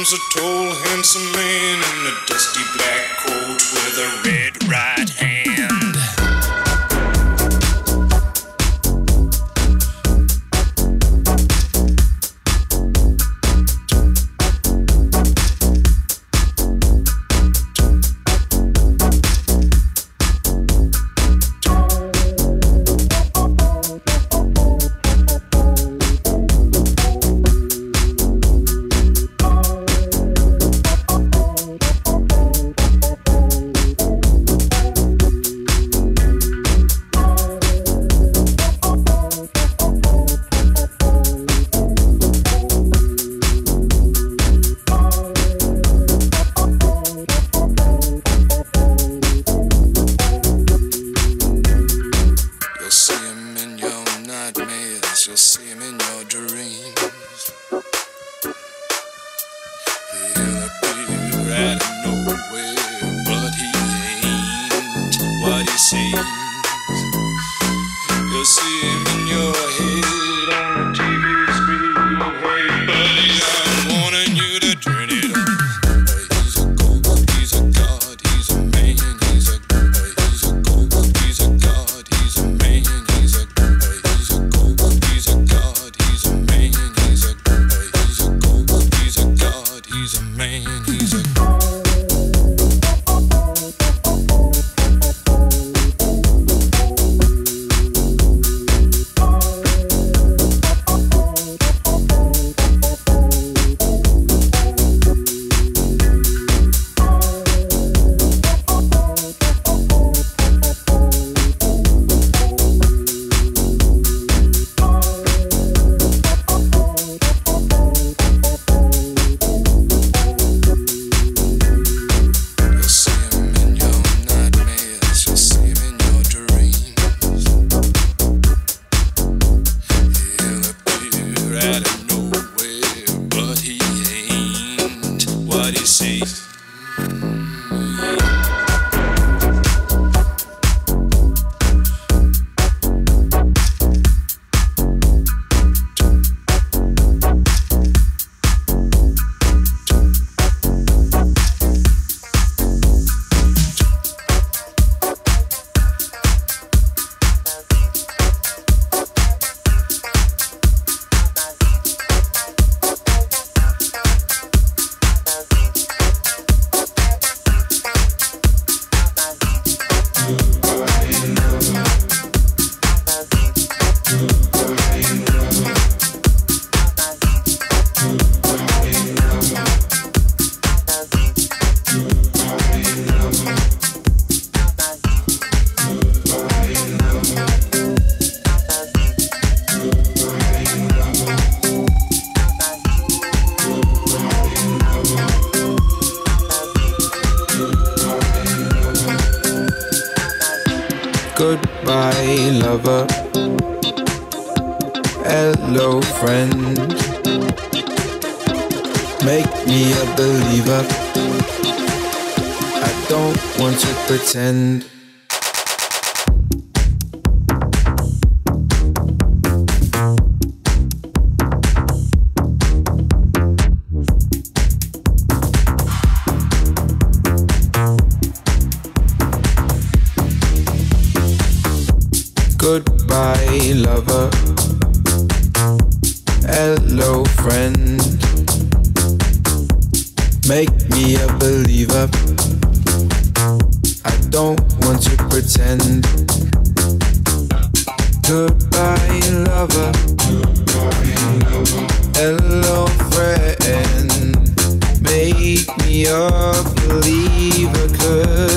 comes a tall, Bye. Peace. my lover. Hello, friend. Make me a believer. I don't want to pretend. Goodbye, lover. Hello, friend. Make me a believer.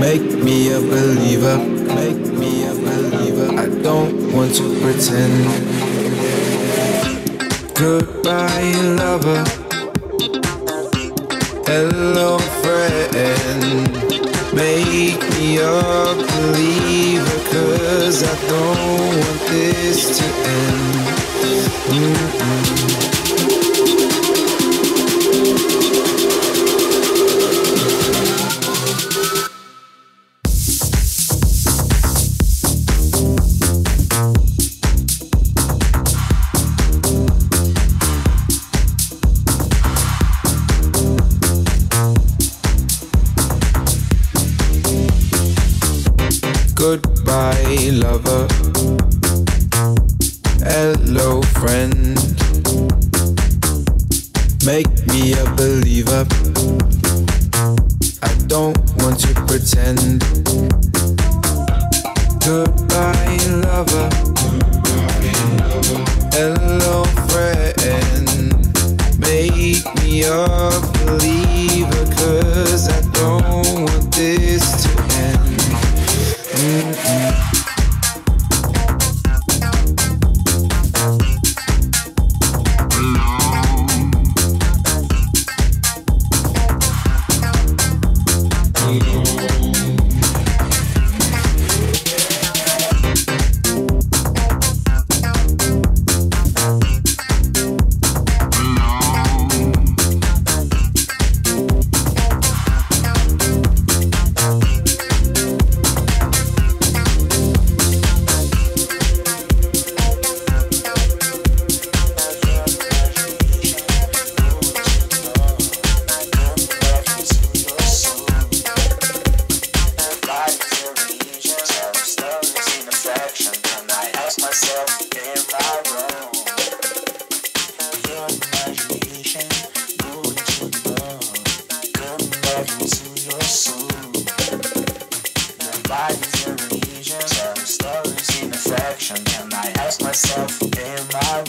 Make me a believer, make me a believer. I don't want to pretend. Goodbye, lover. Hello, friend. Make me a believer, cause I don't want this to end. Mm -mm. Goodbye, lover. Hello, friend. Make me a believer. I don't want to pretend. Goodbye, lover. Hello, friend. Make me a believer, And I ask myself, am I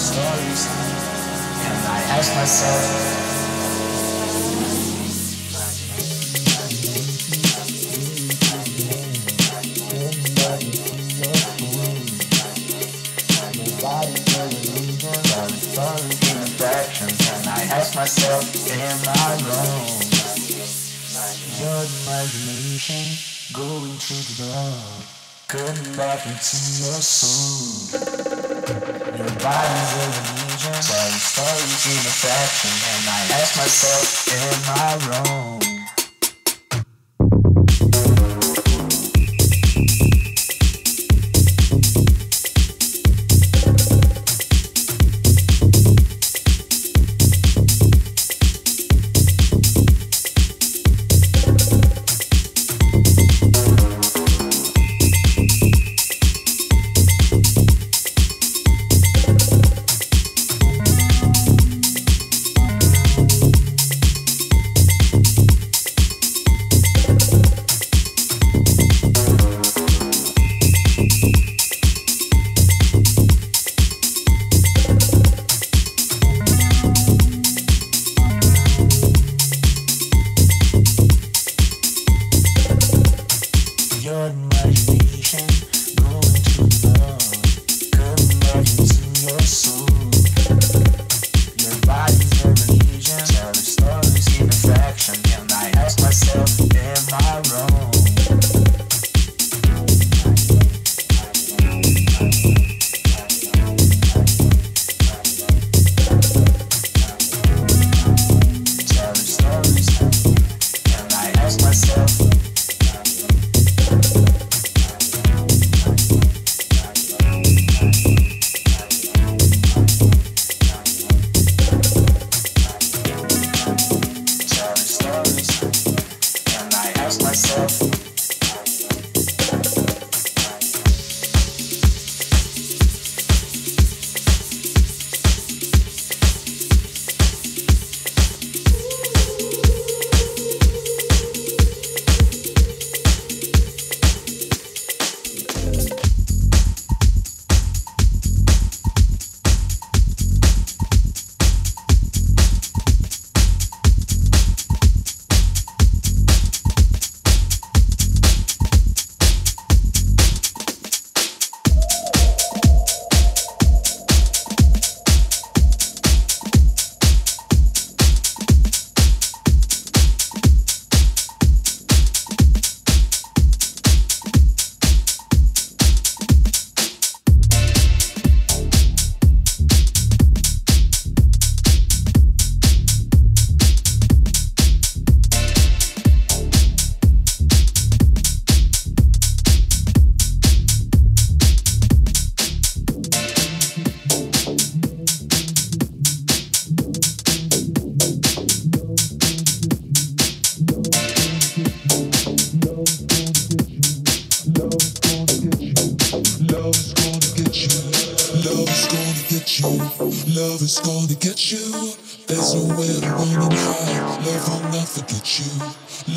stories, and I ask myself. Myself, am I wrong? Your imagination going through the dawn, cutting back into your soul. Your body's a religion, telling stories in affection. And I ask myself, am I wrong?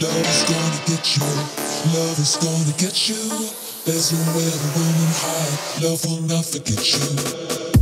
Love is gonna get you. Love is gonna get you. There's nowhere to run and hide. Love will not forget you.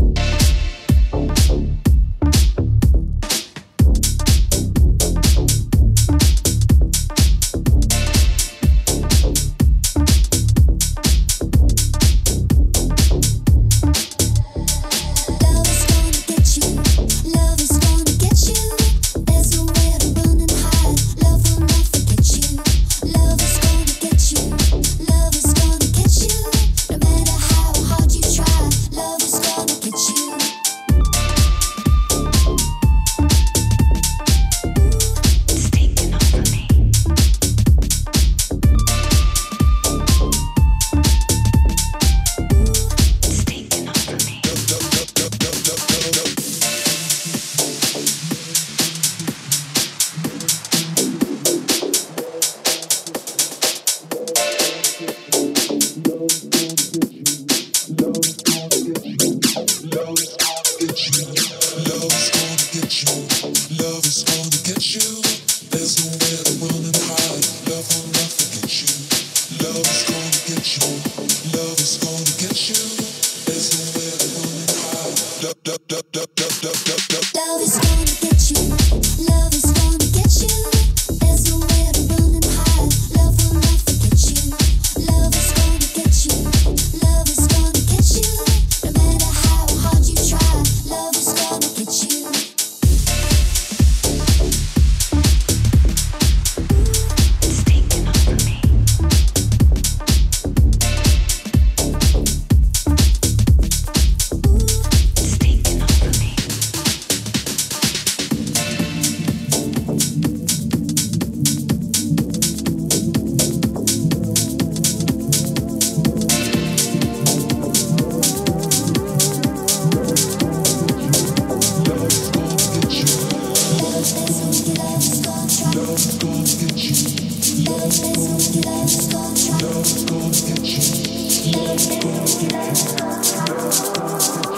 Let's go get you. Let's go get you.